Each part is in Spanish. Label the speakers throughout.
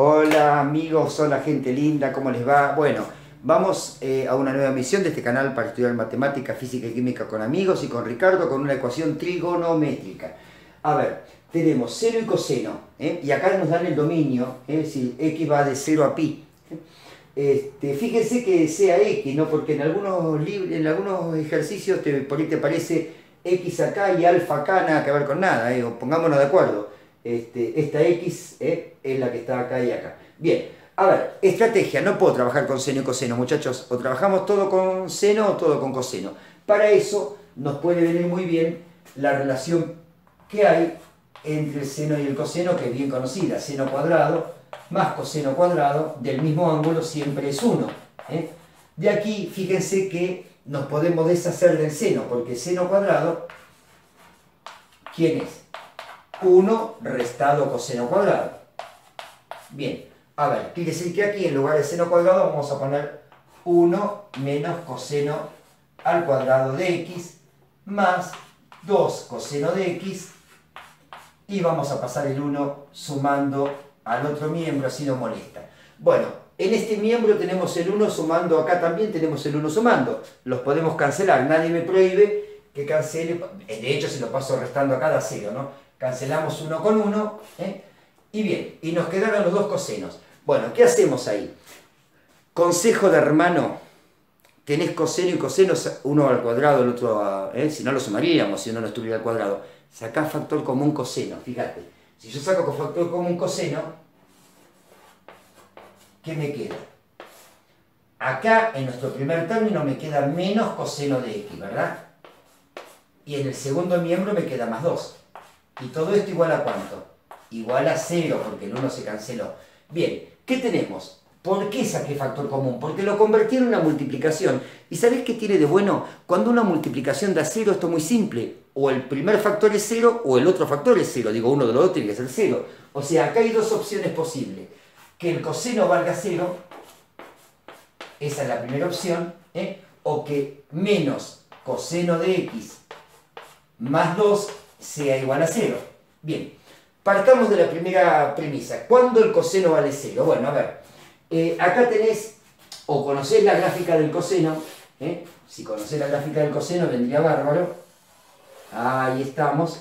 Speaker 1: Hola amigos, hola gente linda, ¿cómo les va? Bueno, vamos eh, a una nueva misión de este canal para estudiar matemática, física y química con amigos y con Ricardo con una ecuación trigonométrica. A ver, tenemos seno y coseno, ¿eh? y acá nos dan el dominio, ¿eh? si x va de 0 a pi. Este, fíjense que sea x, ¿no? porque en algunos, en algunos ejercicios te, por ahí te aparece x acá y alfa acá, nada que ver con nada, ¿eh? pongámonos de acuerdo. Este, esta x es la que está acá y acá. Bien, a ver, estrategia, no puedo trabajar con seno y coseno, muchachos, o trabajamos todo con seno o todo con coseno. Para eso nos puede venir muy bien la relación que hay entre el seno y el coseno, que es bien conocida, seno cuadrado más coseno cuadrado del mismo ángulo siempre es 1. ¿eh? De aquí, fíjense que nos podemos deshacer del seno, porque seno cuadrado, ¿quién es? 1 restado coseno cuadrado. Bien, a ver, quiere decir que aquí en lugar de seno cuadrado vamos a poner 1 menos coseno al cuadrado de x más 2 coseno de x y vamos a pasar el 1 sumando al otro miembro, así no molesta. Bueno, en este miembro tenemos el 1 sumando, acá también tenemos el 1 sumando. Los podemos cancelar, nadie me prohíbe que cancele, de hecho si lo paso restando acá da 0, ¿no? Cancelamos 1 con 1, ¿eh? y bien, y nos quedaron los dos cosenos. Bueno, ¿qué hacemos ahí? Consejo de hermano, tenés coseno y coseno, uno al cuadrado, el otro, ¿eh? si no lo sumaríamos, si uno no estuviera al cuadrado. Sacá factor común coseno, fíjate si yo saco factor común coseno, ¿qué me queda? Acá, en nuestro primer término, me queda menos coseno de x, ¿verdad? Y en el segundo miembro me queda más 2. ¿Y todo esto igual a cuánto? Igual a 0, porque el 1 se canceló. Bien, ¿qué tenemos? ¿Por qué saqué factor común? Porque lo convertí en una multiplicación. ¿Y sabés qué tiene de bueno? Cuando una multiplicación da 0, esto es muy simple o el primer factor es 0 o el otro factor es 0. Digo, uno de los dos tiene que ser 0. O sea, acá hay dos opciones posibles. Que el coseno valga 0, esa es la primera opción, ¿eh? o que menos coseno de x más 2 sea igual a 0. Bien, partamos de la primera premisa. ¿Cuándo el coseno vale 0? Bueno, a ver, eh, acá tenés, o conocés la gráfica del coseno, ¿eh? si conocés la gráfica del coseno vendría bárbaro, Ahí estamos.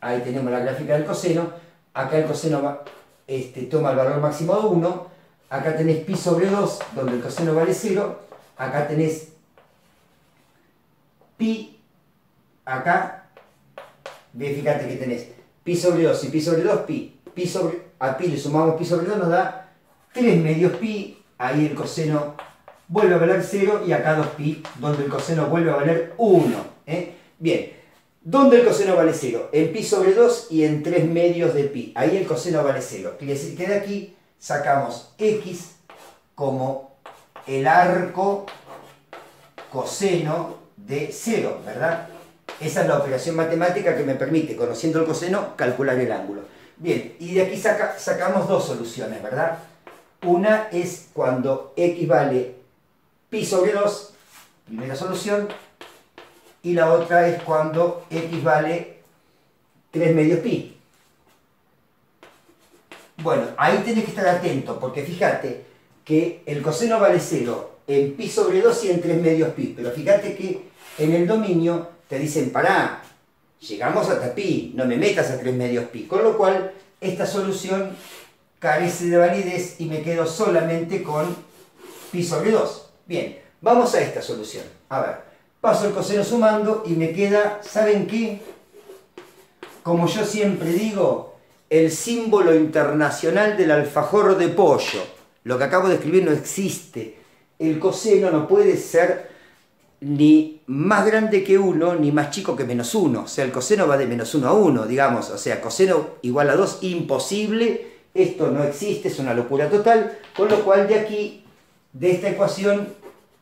Speaker 1: Ahí tenemos la gráfica del coseno. Acá el coseno este, toma el valor máximo de 1. Acá tenés pi sobre 2, donde el coseno vale 0. Acá tenés pi. Acá, fíjate que tenés pi sobre 2 y pi sobre 2, pi. pi sobre, a pi le sumamos pi sobre 2, nos da 3 medios pi. Ahí el coseno vuelve a valer 0 y acá 2pi, donde el coseno vuelve a valer 1. ¿eh? Bien, ¿Dónde el coseno vale 0? En pi sobre 2 y en 3 medios de pi. Ahí el coseno vale 0. Quiere decir que de aquí sacamos x como el arco coseno de 0, ¿verdad? Esa es la operación matemática que me permite, conociendo el coseno, calcular el ángulo. Bien, y de aquí sacamos dos soluciones, ¿verdad? Una es cuando x vale pi sobre 2, primera solución, y la otra es cuando x vale 3 medios pi. Bueno, ahí tenés que estar atento, porque fíjate que el coseno vale 0 en pi sobre 2 y en 3 medios pi, pero fíjate que en el dominio te dicen, pará, llegamos hasta pi, no me metas a 3 medios pi, con lo cual esta solución carece de validez y me quedo solamente con pi sobre 2. Bien, vamos a esta solución. A ver, paso el coseno sumando y me queda, ¿saben qué? Como yo siempre digo, el símbolo internacional del alfajor de pollo. Lo que acabo de escribir no existe. El coseno no puede ser ni más grande que 1 ni más chico que menos 1. O sea, el coseno va de menos 1 a 1, digamos. O sea, coseno igual a 2, imposible. Esto no existe, es una locura total. Con lo cual de aquí, de esta ecuación,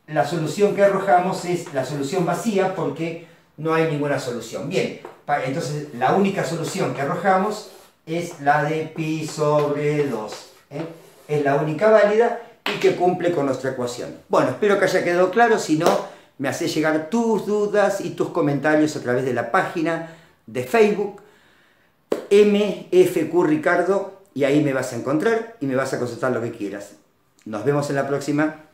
Speaker 1: la solución que arrojamos es la solución vacía porque no hay ninguna solución. Bien, entonces la única solución que arrojamos es la de pi sobre 2. ¿eh? Es la única válida y que cumple con nuestra ecuación. Bueno, espero que haya quedado claro, si no, me hace llegar tus dudas y tus comentarios a través de la página de Facebook MFQ Ricardo y ahí me vas a encontrar y me vas a consultar lo que quieras. Nos vemos en la próxima.